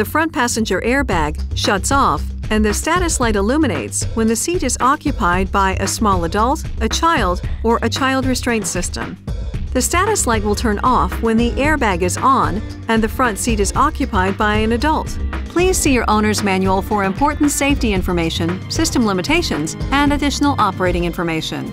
the front passenger airbag shuts off and the status light illuminates when the seat is occupied by a small adult, a child, or a child restraint system. The status light will turn off when the airbag is on and the front seat is occupied by an adult. Please see your owner's manual for important safety information, system limitations, and additional operating information.